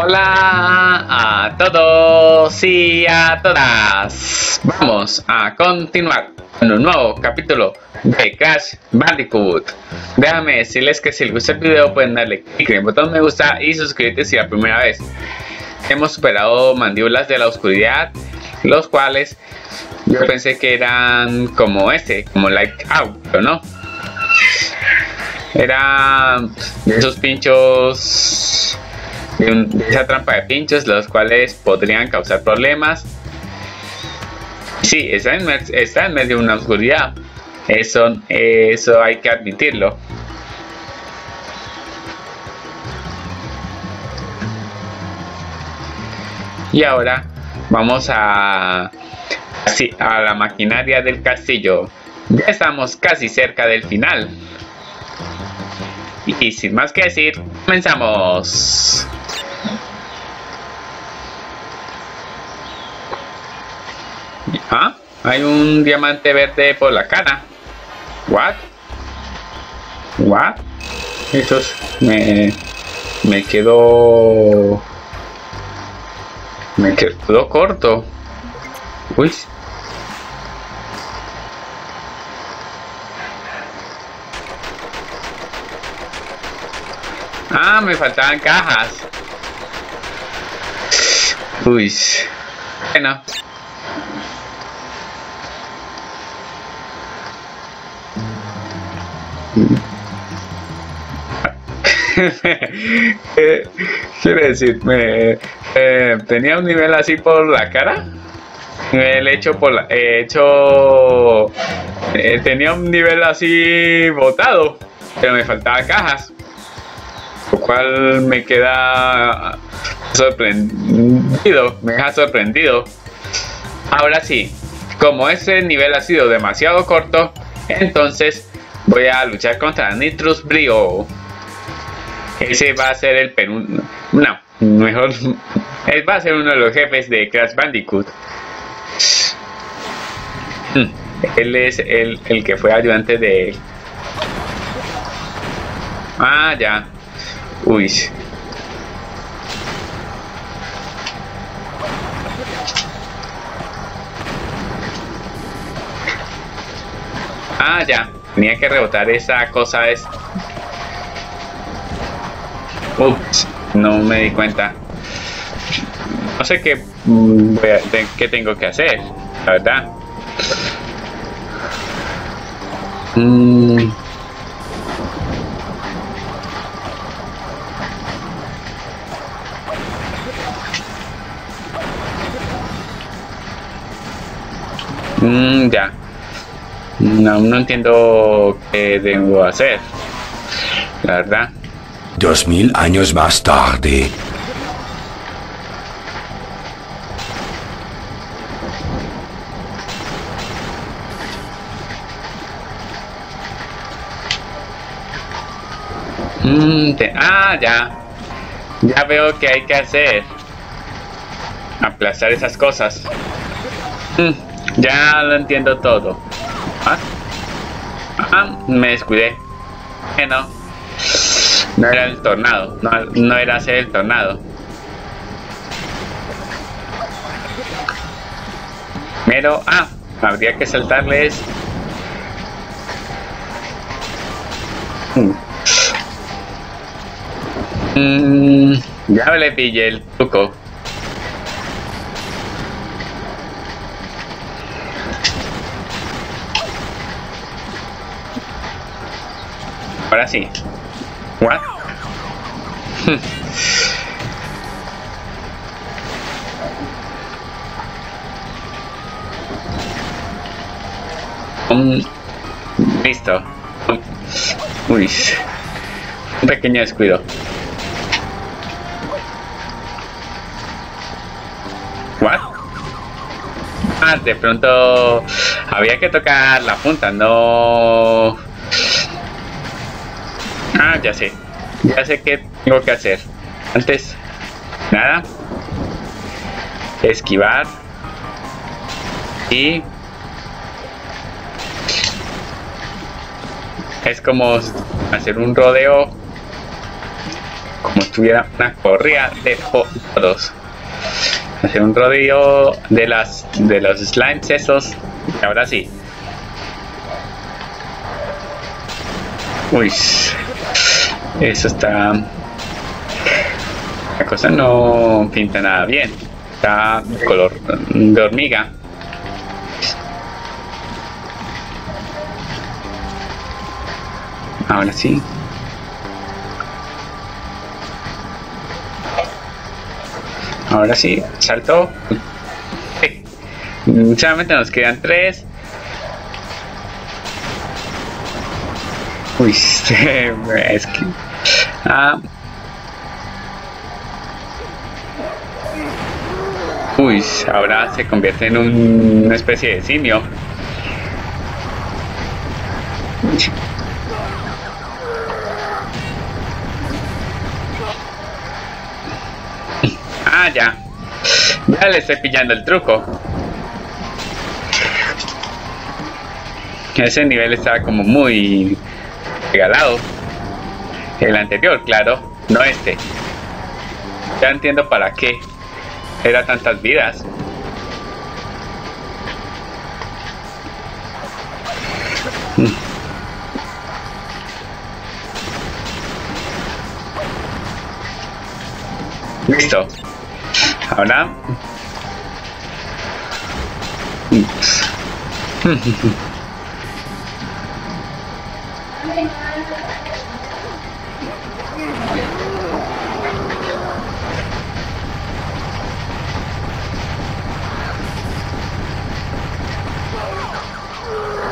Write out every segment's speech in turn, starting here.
Hola a todos y a todas. Vamos a continuar con un nuevo capítulo de Crash Bandicoot. Déjame decirles que si les gusta el video pueden darle clic en el botón me gusta y suscribirte si es la primera vez. Hemos superado mandíbulas de la oscuridad, los cuales yo pensé que eran como este, como Like Out, pero no. Eran esos pinchos de, esa trampa de pinchos, los cuales podrían causar problemas. Sí, está en, está en medio de una oscuridad. Eso, eso hay que admitirlo. Y ahora vamos a, a la maquinaria del castillo. Ya estamos casi cerca del final. Y sin más que decir, comenzamos. ¿Ah? Hay un diamante verde por la cara. What? What? Eso me me quedó me quedó corto. Uy. Ah, me faltaban cajas. Uy. Bueno. Quiere decir, me, eh, tenía un nivel así por la cara. El hecho por la, hecho eh, tenía un nivel así botado, pero me faltaba cajas, lo cual me queda sorprendido, me deja sorprendido. Ahora sí, como ese nivel ha sido demasiado corto, entonces voy a luchar contra Nitrus Brio. Ese va a ser el penúltimo. No, mejor. Él va a ser uno de los jefes de Crash Bandicoot. Hmm, él es el, el que fue ayudante de él. Ah, ya. Uy. Ah, ya. Tenía que rebotar esa cosa. Es... Ups, no me di cuenta. No sé qué, mm, qué tengo que hacer, la verdad. Mm. Mm, ya. No, no entiendo qué debo hacer. La verdad. Dos mil años más tarde. Mm, ah, ya. Ya veo que hay que hacer. Aplastar esas cosas. Mm, ya lo entiendo todo. Ah me descuidé. Que no. No era el tornado, no, no era hacer el tornado. Pero, ah, habría que saltarles. Mm, ya le pillé el truco. Ahora sí. What? un... Listo. Uy. Un pequeño descuido. What? Ah, de pronto había que tocar la punta, no Ah, ya sé. Ya sé qué tengo que hacer. Antes, nada. Esquivar. Y... Es como hacer un rodeo. como si tuviera una corrida de todos. Hacer un rodillo de las de los slimes esos. Y ahora sí. Uy. Eso está. La cosa no pinta nada bien. Está color de hormiga. Ahora sí. Ahora sí, saltó. Solamente nos quedan tres. Uy, es que... Ah. Uy, ahora se convierte en un, una especie de simio. Ah, ya. Ya le estoy pillando el truco. Ese nivel estaba como muy regalado. El anterior, claro, no este. Ya entiendo para qué era tantas vidas. Listo. Ahora.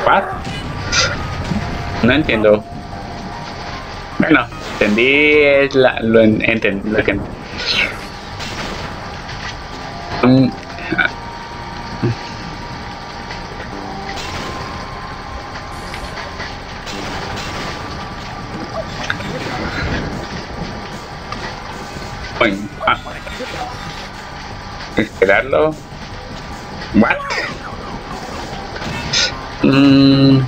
What? No entiendo. Bueno, entendí la, lo, entendí lo que Mm. Esperarlo. What? Mm.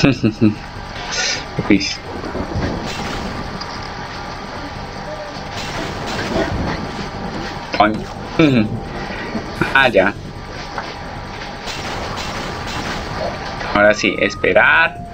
Ah, ya. Ahora sí, esperar.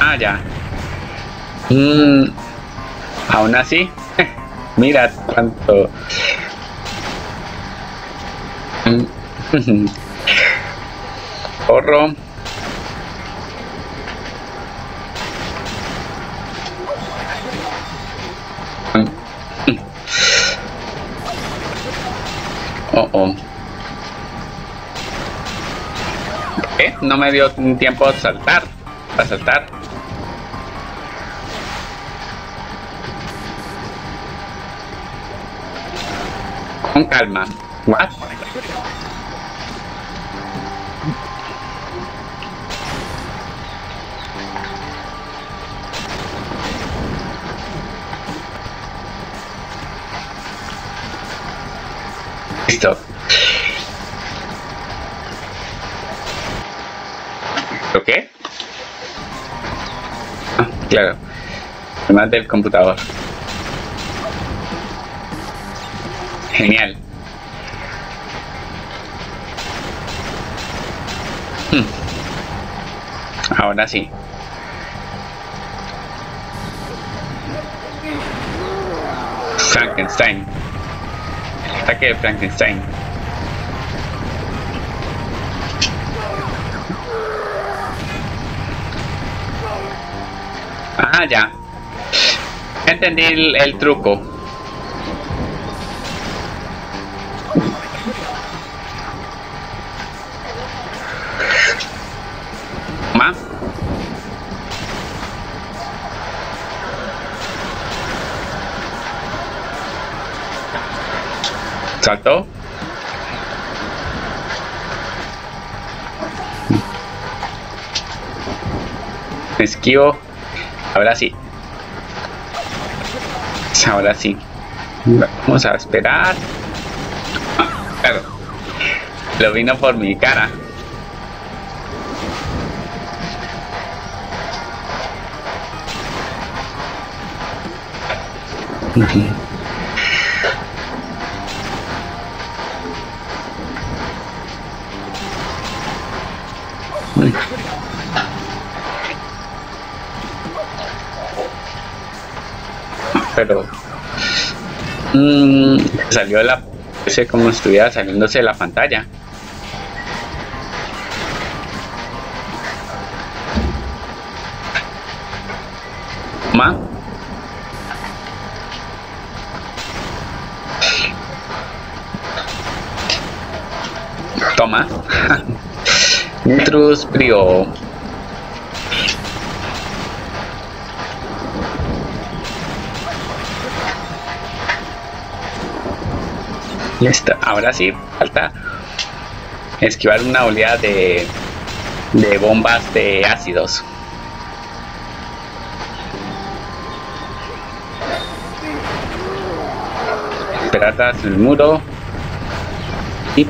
Ah, ya. Mm, aún así, mira cuánto. Corro. Oh, oh. ¿Eh? No me dio tiempo a saltar. A saltar. Con calma. What? Listo. ¿Lo qué? Ah, claro. Además del computador. Genial. Hmm. Ahora sí. Frankenstein. Ataque de Frankenstein. Ah, ya. Entendí el, el truco. Saltó. Esquivo. Ahora sí. Ahora sí. Vamos a esperar. claro. Lo vino por mi cara. Pero mmm, salió la ese como estuviera saliéndose de la pantalla. Ma Toma. Nitrus Brio. Listo. Ahora sí, falta esquivar una oleada de, de bombas de ácidos. Esperar tras el muro. Y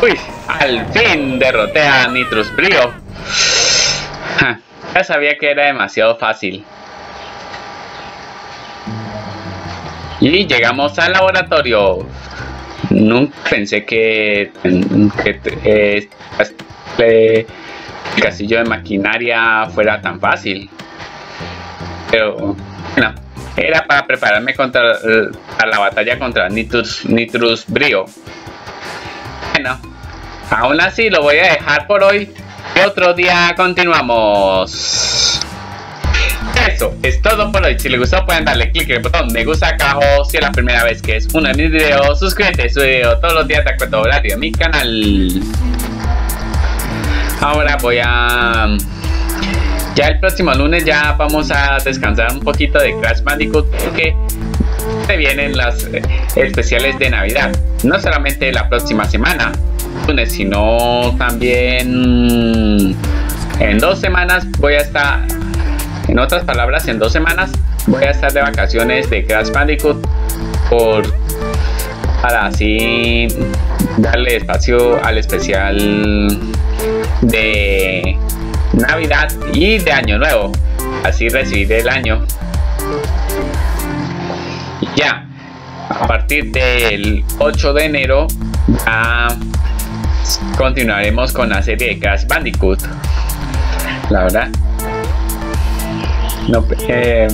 Uy, al fin derroté a Nitrus Brio. Ya sabía que era demasiado fácil. Y llegamos al laboratorio. Nunca pensé que, eh, el castillo de maquinaria fuera tan fácil. Pero, bueno, era para prepararme contra la batalla contra Nitrus, Nitrus Brio. Bueno, aún así lo voy a dejar por hoy. Otro día continuamos. Eso es todo por hoy. Si les gustó pueden darle clic el botón me gusta acá abajo. Si es la primera vez que es uno de mis videos, suscríbete a su video todos los días de acuerdo horario de mi canal. Ahora voy a... Ya el próximo lunes ya vamos a descansar un poquito de Crash Bandicoot porque se vienen las eh, especiales de Navidad. No solamente la próxima semana, sino también en dos semanas voy a estar, en otras palabras, en dos semanas voy a estar de vacaciones de Crash Bandicoot por para así darle espacio al especial de Navidad y de Año Nuevo. Así recibir el año ya a partir del 8 de enero ya continuaremos con la serie de Crash Bandicoot. La verdad eh,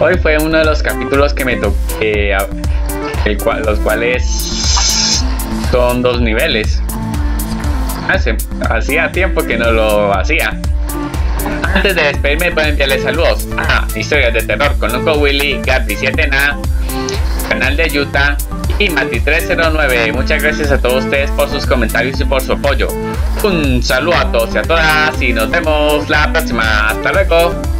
hoy fue uno de los capítulos que me toqué el cual, los cuales son dos niveles. Hace, hacía tiempo que no lo hacía. Antes de despedirme pueden enviarles saludos a Historias de Terror con Loco Willy, Gabi 7Na, canal de Utah y Mati309. Muchas gracias a todos ustedes por sus comentarios y por su apoyo. Un saludo a todos y a todas y nos vemos la próxima. Hasta luego.